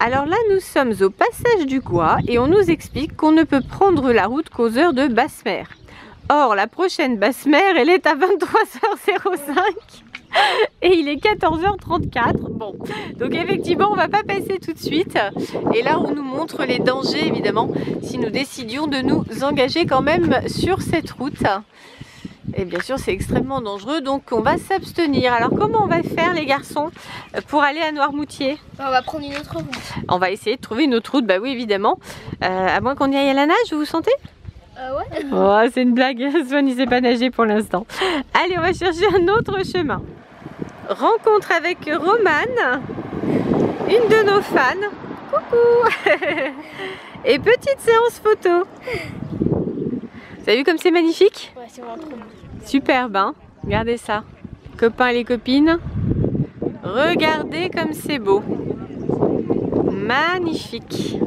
Alors là, nous sommes au passage du Gois et on nous explique qu'on ne peut prendre la route qu'aux heures de basse mer. Or, la prochaine basse mer, elle est à 23h05 et il est 14h34. Bon, donc effectivement, on va pas passer tout de suite. Et là, on nous montre les dangers, évidemment, si nous décidions de nous engager quand même sur cette route. Et bien sûr, c'est extrêmement dangereux, donc on va s'abstenir. Alors, comment on va faire, les garçons, pour aller à Noirmoutier? On va prendre une autre route. On va essayer de trouver une autre route, bah oui, évidemment. Euh, à moins qu'on y aille à la nage, vous vous sentez? Euh, ouais. Oh, c'est une blague, Swan ne sait pas nager pour l'instant. Allez, on va chercher un autre chemin. Rencontre avec Romane, une de nos fans. Coucou Et petite séance photo. Avez vu comme c'est magnifique Ouais, c'est vraiment trop beau. Superbe, hein Regardez ça. Copains et les copines. Regardez comme c'est beau. Magnifique.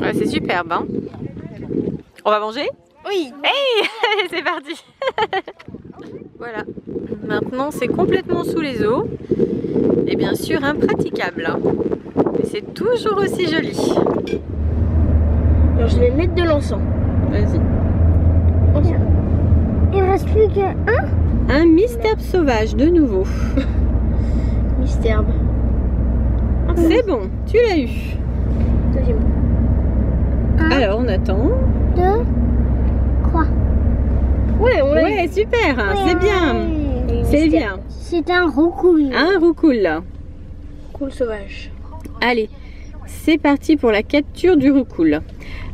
Ouais, c'est superbe, hein On va manger? Oui. Hey C'est parti Voilà. Maintenant, c'est complètement sous les eaux. Et bien sûr, impraticable. Mais c'est toujours aussi joli. Alors, je vais mettre de l'encens. Vas-y. Il ne reste plus qu'un Un mystère sauvage, de nouveau. mystère. C'est bon, tu l'as eu. Deuxième. Alors, on attend. Deux. Ouais, on l'a eu. Ouais, super, c'est bien. C'est bien. C'est un roucoule. Un roucoule. Cool sauvage. Allez, c'est parti pour la capture du roucoule.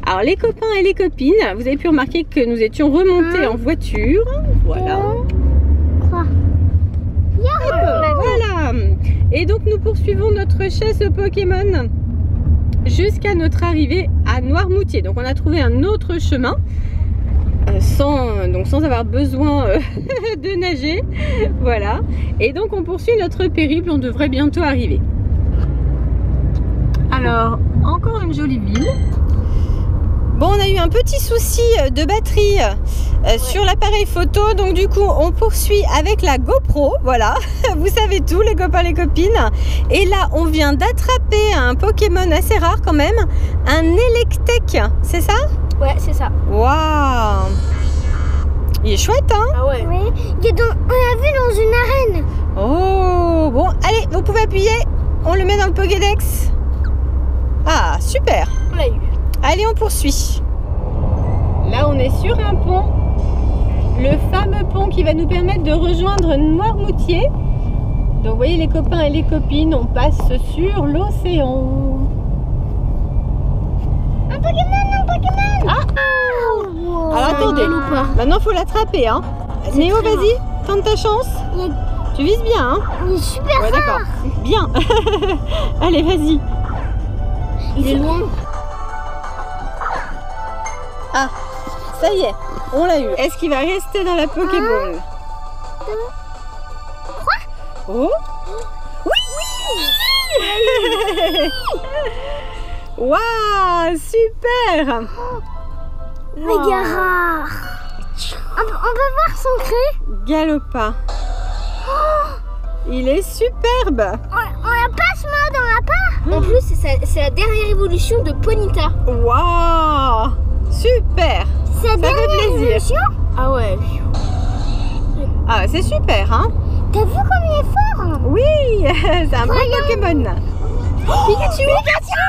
Alors les copains et les copines, vous avez pu remarquer que nous étions remontés en voiture. Voilà. Voilà. Et donc nous poursuivons notre chasse aux Pokémon jusqu'à notre arrivée à Noirmoutier. Donc on a trouvé un autre chemin. Euh, Sans, donc sans avoir besoin euh, de nager, voilà. Et donc on poursuit notre périple, on devrait bientôt arriver. Alors, encore une jolie ville. Bon, on a eu un petit souci euh, de batterie euh, sur l'appareil photo, donc du coup, on poursuit avec la GoPro, voilà. Vous savez tout, les copains, les copines. Et là, on vient d'attraper un Pokémon assez rare quand même, un Electek, c'est ça? Ouais, c'est ça. Waouh Il est chouette, hein? Ah ouais. Oui, que dans- on l'a vu dans une arène. Oh Bon, allez, vous pouvez appuyer. On le met dans le Pokédex. Ah, super On l'a eu. Allez, on poursuit. Là, on est sur un pont. Le fameux pont qui va nous permettre de rejoindre Noirmoutier. Donc, vous voyez, les copains et les copines, on passe sur l'océan. Un Pokémon, un Pokémon. Ah Wow. Alors, attendez. Maintenant, il faut l'attraper. Hein. Néo, vas-y, tente ta chance. Il Tu vises bien, hein il est super Ouais, d'accord. Bien. Allez, vas-y. Il est loin. Ah, ça y est, on l'a eu. Est-ce qu'il va rester dans la Pokéball? Oh Oui Waouh, super méga rare. On, peut- on voir son cri Galopin. Il est superbe On, on l'a pas ce mot dans la part En plus, c'est la dernière évolution de Ponita. Waouh Super C'est la Ça fait dernière plaisir. évolution. Ah ouais. Ah, c'est super, hein T'as vu comme il est fort? Oui C'est un bon Voyons. Pokémon Pikachu Pikachu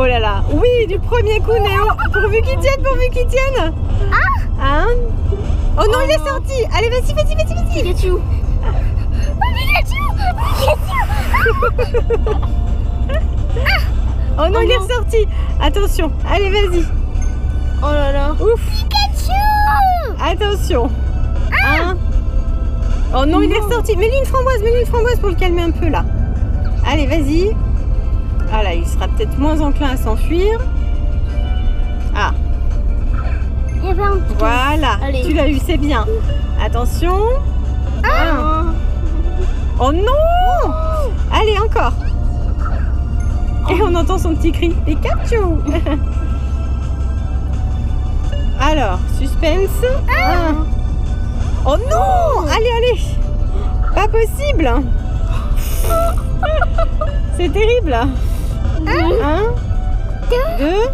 Oh là là Oui, du premier coup, Néo. Pourvu qu'il tienne, pourvu qu'il tienne. Ah Hein Oh non, il est sorti. Allez, vas-y, vas-y, vas-y, vas-y. Pikachu. Pikachu Oh non, il est ressorti. Attention, allez, vas-y. Oh là là. Ouf. Pikachu. Attention. Hein Oh non, il est ressorti Mets-lui une framboise, mets-lui une framboise pour le calmer un peu, là Allez, vas-y Ah là, il sera peut-être moins enclin à s'enfuir. Ah, Il y avait un voilà Allez. Tu l'as eu, c'est bien Attention Ah. Oh non Allez, encore Et on entend son petit cri. Pikachu Alors, suspense. Ah. Oh non Allez, allez Pas possible C'est terrible Un, deux.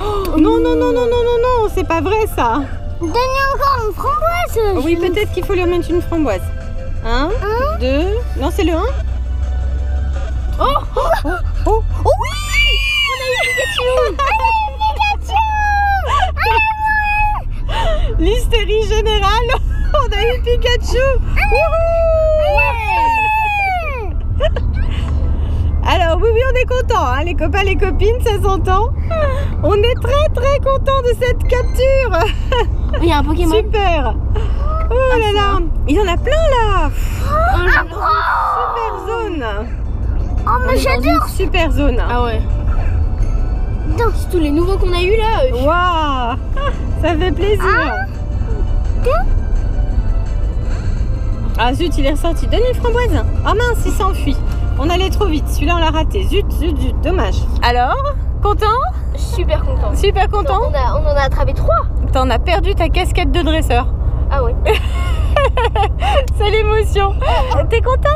Oh, non, non, non, non, non, non, non, c'est pas vrai ça Donne-lui encore une framboise. Oui, peut-être qu'il faut lui remettre une framboise. Un, Un. deux. Non, c'est le un. Oh Oh Oh, oh, oh oui L'hystérie générale On a eu Pikachu Wouhou Alors oui, oui, on est content, hein, les copains, les copines, ça s'entend. On est très très content de cette capture. Il y a un Pokémon. Super Oh là là Il y en a plein là jeu- Super zone Oh, mais j'adore. super zone. Ah ouais. C'est tous les nouveaux qu'on a eu là. euh, Waouh Ça fait plaisir Ah zut, il est ressorti. Donne une framboise Ah mince, il s'enfuit. On allait trop vite. Celui-là, on l'a raté. Zut, zut, zut. Dommage. Alors Content? Super content. Super content On, a, on en a attrapé trois. T'en as perdu ta casquette de dresseur. Ah ouais. C'est l'émotion. T'es content?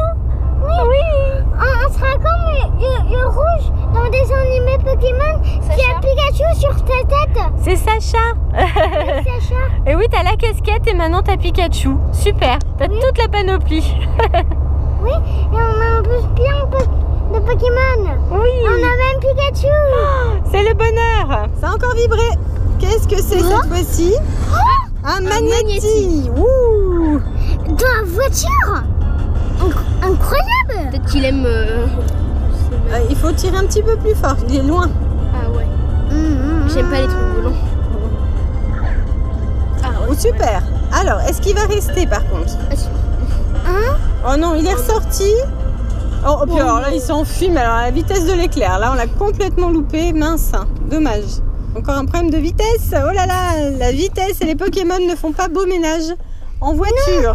Oui. on, on sera comme le, rouge dans le dessin animé Pokémon qui a. Pikachu sur ta tête. C'est Sacha. Sacha. Et oui, t'as la casquette et maintenant t'as Pikachu. Super. T'as toute la panoplie. Oui, et on a en plus plein de, po- de Pokémon. Oui. On a même Pikachu. C'est le bonheur. Ça a encore vibré. Qu'est-ce que c'est cette fois-ci Un magnéti. Ouh. Dans la voiture. Inc- incroyable. Peut-être qu'il aime. euh, Euh, il faut tirer un petit peu plus fort. Il est loin. Ah ouais. Mm, J'aime pas les trucs volants. Ah Oh, super. Alors, est-ce qu'il va rester par contre? Ah. Hein? Oh non, il est ressorti. Oh, puis alors là, il s'enfuit, mais alors à la vitesse de l'éclair. Là, on l'a complètement loupé. Mince. Dommage. Encore un problème de vitesse. Oh là là, la vitesse et les Pokémon ne font pas beau ménage en voiture.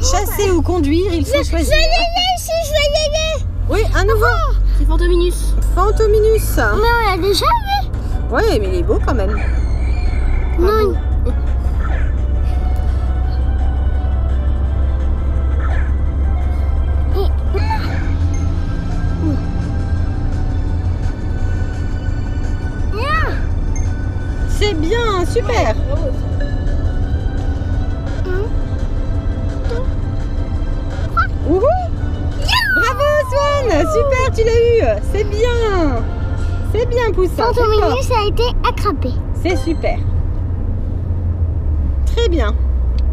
Chasser ou conduire, il faut Je vais choisir. y aller si je vais y aller. Oui, un nouveau. C'est Fantominus. Fantominus. Mais on l'a déjà vu. Ouais, mais il est beau quand même. Non. C'est bien, super. Wouhou Bravo Swan Super, tu l'as eu C'est bien C'est bien Poussin. Fantominus a été attrapé. C'est super Très bien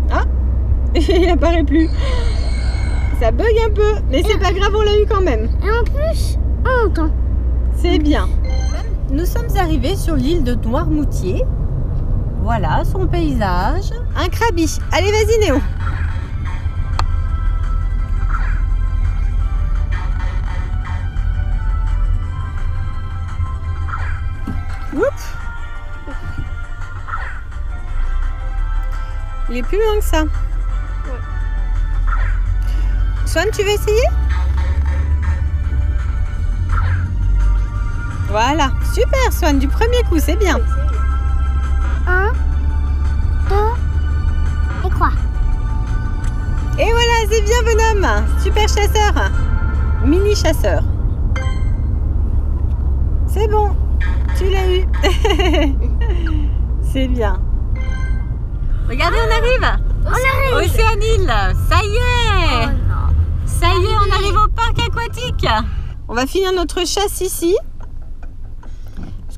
Ah Il apparaît plus Ça bug un peu, mais c'est pas grave, on l'a eu quand même Et en plus, on entend. C'est bien. Nous sommes arrivés sur l'île de Noirmoutier. Voilà son paysage. Un krabi. Allez, vas-y Néo. Oups. Il est plus loin que ça. Swan, tu veux essayer? Voilà, super Swan, du premier coup, c'est bien. Un, deux et trois. Et voilà, c'est bien bonhomme. Super chasseur. Mini chasseur. C'est bon, tu l'as eu. c'est bien. Regardez, on arrive. On arrive. Océanile, ça y est. Ça y est, on arrive au parc aquatique. On va finir notre chasse ici.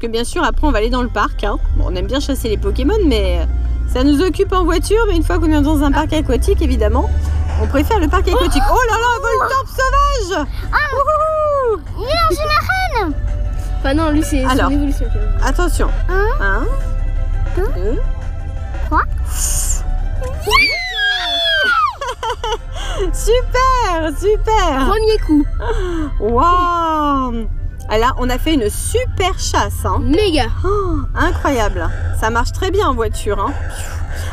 Que bien sûr, après, on va aller dans le parc. hein. Bon, on aime bien chasser les Pokémon, mais ça nous occupe en voiture. Mais une fois qu'on est dans un parc aquatique, évidemment, on préfère le parc aquatique. Oh là là, Voltorb sauvage Wouhou Il est une arène. Enfin non, lui c'est son évolution. Attention. Un, Un, Deux. deux. trois. Super, super Premier coup. Waouh Là, on a fait une super chasse. hein. Méga. Oh, incroyable. Ça marche très bien en voiture. hein.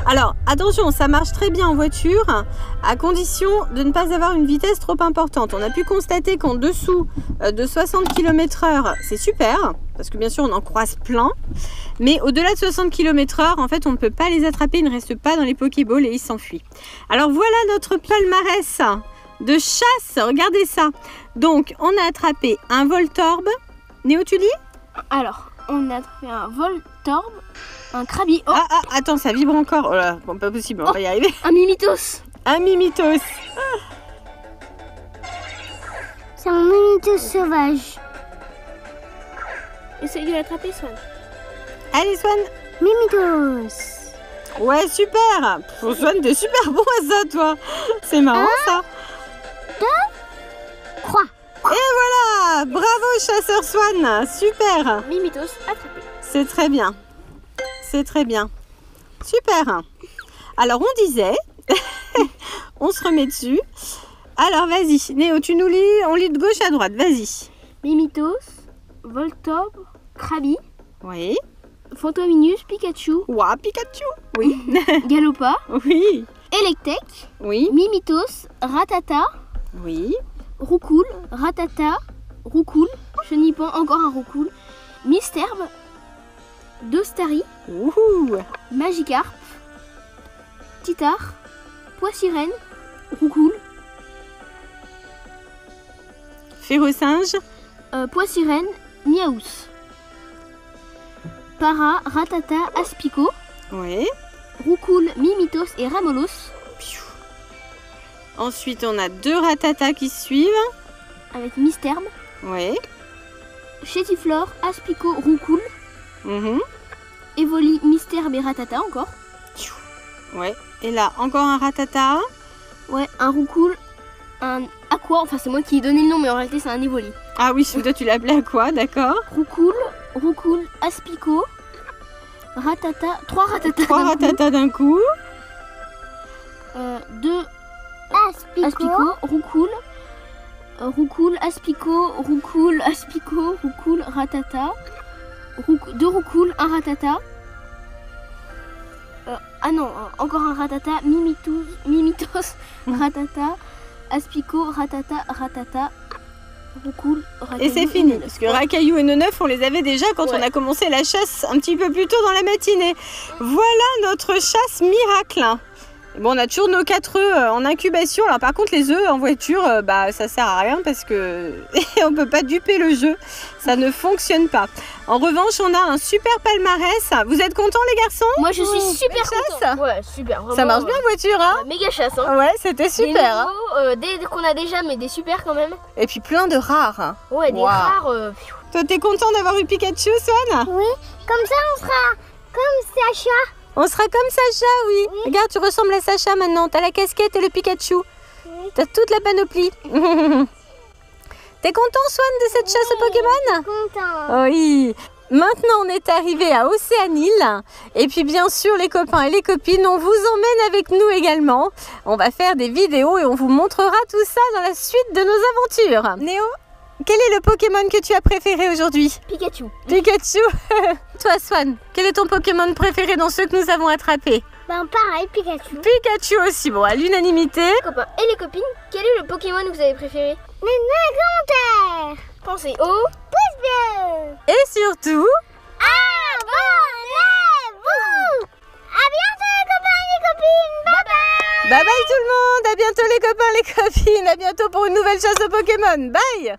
Alors, attention, ça marche très bien en voiture, à condition de ne pas avoir une vitesse trop importante. On a pu constater qu'en dessous euh, de 60 km/h, c'est super, parce que bien sûr, on en croise plein. Mais au-delà de 60 km/h, en fait, on ne peut pas les attraper, ils ne restent pas dans les Pokéballs et ils s'enfuient. Alors voilà notre palmarès de chasse. Regardez ça. Donc, on a attrapé un Voltorb. Néo, tu dis? Alors, on a fait un Voltorb, un Krabi, oh, Ah, ah, attends, ça vibre encore. Oh là, bon, pas possible, on va y arriver. un Mimitos. Un Mimitos. C'est un moniteur sauvage. Essaye de l'attraper, Swan. Allez, Swan. Mimitos. Ouais, super. Swan, t'es super bon à ça, toi. C'est marrant, ça. Chasseur Swan. Super. Mimitos attrapé. C'est très bien. C'est très bien. Super. Alors, on disait, on se remet dessus. Alors, vas-y, Néo, tu nous lis, on lit de gauche à droite, vas-y. Mimitos, Voltorb, Krabi, Oui. Fantominus, Pikachu, Ouah, Pikachu. Oui. Galopa, oui. Electek, Oui. Mimitos, Ratata, Oui. Roucoule, Ratata, Roucoule, Chenipan, encore un Roucoule, Misterbe, Dostari. Magikarp, Titar, Poissirène, Roucoule, Férocinge. euh, Poissirène, Miaous. Para, Ratata, Aspico, Oui. Roucoule, Mimitos et Ramolos, Piou. Ensuite, on a deux ratatas qui suivent. avec Misterbe, Oui. Chétiflore, Aspico, Roucoule, Mhm. Evoli, Misterbe et Ratata encore. Ouais. Et là, encore un ratata. Ouais, un Roucoule, un Aqua, enfin c'est moi qui ai donné le nom, mais en réalité c'est un Evoli. Ah oui, toi tu l'appelais à quoi, d'accord Roucoule, Roucoule, Aspico, Ratata, trois Ratata. Trois d'un coup, ratatas d'un coup. euh, deux Aspico. Aspico, Roucoule, Roucoule, Aspico, Roucoule, Aspico, Roucoule, Ratata, deux Roucoules, un Ratata. Euh, ah non, euh, encore un Ratata, Mimitos, Mimitos, Ratata, Aspico, Ratata, Ratata, Roucoule, Ratata. Et c'est fini. Parce que Racaillou et Neuf, on les avait déjà quand Ouais. on a commencé la chasse un petit peu plus tôt dans la matinée. Voilà notre chasse miracle. Bon, on a toujours nos quatre œufs euh, en incubation. Alors par contre, les œufs en voiture, euh, bah ça sert à rien parce que on peut pas duper le jeu. Ça ne fonctionne pas. En revanche, on a un super palmarès. Vous êtes contents les garçons? Moi je suis super content. Ouais, super. Vraiment, Ça marche bien en voiture, hein? euh, méga chasse. Hein. Ouais, c'était Des super. hein. euh, des qu'on a déjà, mais des super quand même. Et puis plein de rares. hein. Ouais, des Wow. rares. euh, pfiou. Toi, t'es content d'avoir eu Pikachu, Swan? Oui, comme ça on sera comme Sacha. On sera comme Sacha, oui. Regarde, tu ressembles à Sacha maintenant. T'as la casquette et le Pikachu. T'as toute la panoplie. T'es content, Swan, de cette chasse au Pokémon Content. Oui. Maintenant, on est arrivé à Océanile. Et puis, bien sûr, les copains et les copines, on vous emmène avec nous également. On va faire des vidéos et on vous montrera tout ça dans la suite de nos aventures. Néo, quel est le Pokémon que tu as préféré aujourd'hui Pikachu. Pikachu Toi, Swan, quel est ton Pokémon préféré dans ceux que nous avons attrapés Ben pareil, Pikachu. Pikachu aussi, bon, à l'unanimité. Les copains et les copines, quel est le Pokémon que vous avez préféré Les commentaires. Pensez au Pouce bleu. Et surtout, Abonnez-vous. À bientôt les copains et les copines. Bye bye. bye bye tout le monde, à bientôt les copains, les copines, à bientôt pour une nouvelle chasse au Pokémon, bye